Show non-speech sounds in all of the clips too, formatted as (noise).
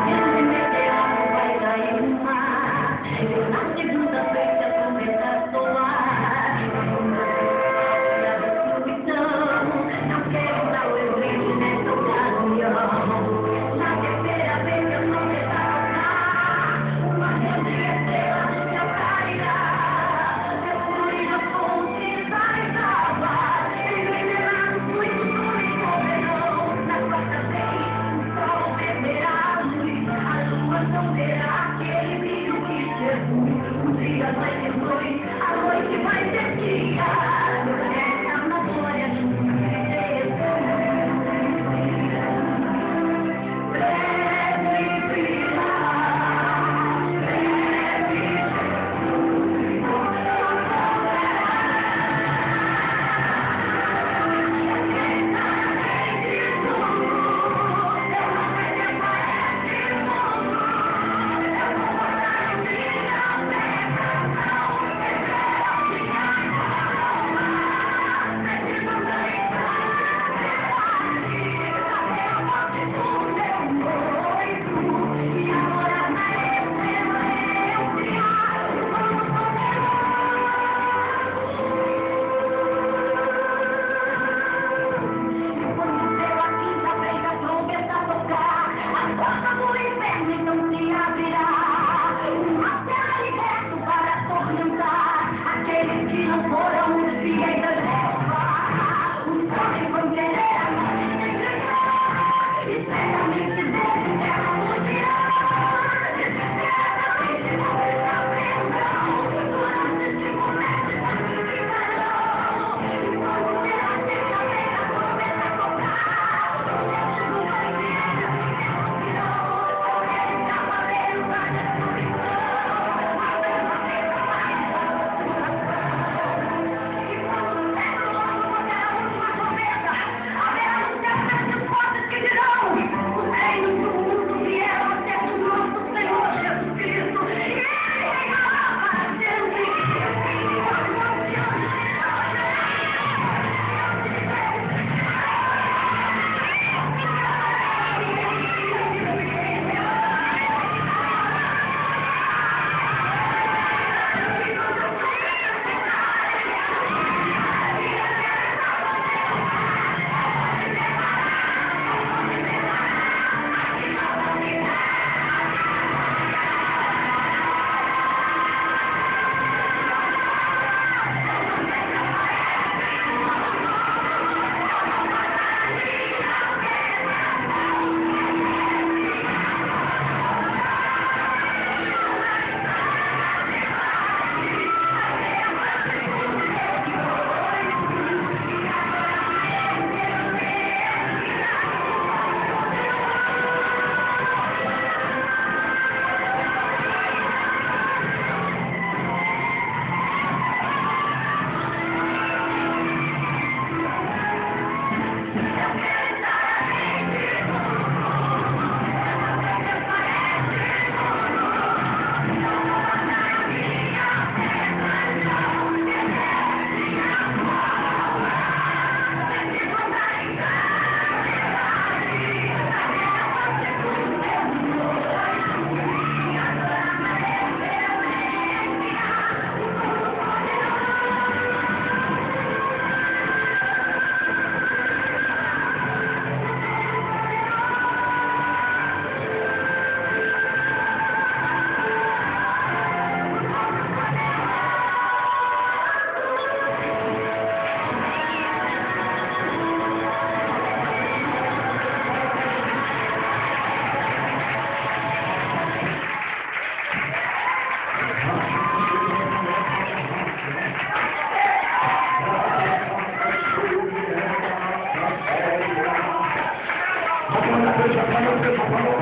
Yeah. Adelante, por favor.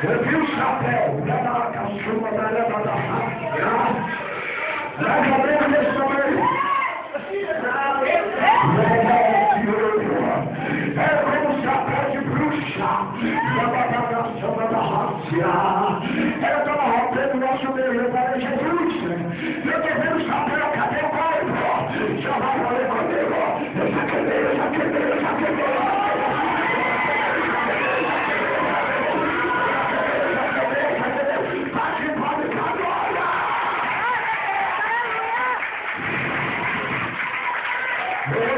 Leve o chapéu, leva a caçuma, leva a da Leva a vermelha Não, não o Eu É como chapéu de bruxa. Leva a caçuma da raça. Yeah. (laughs)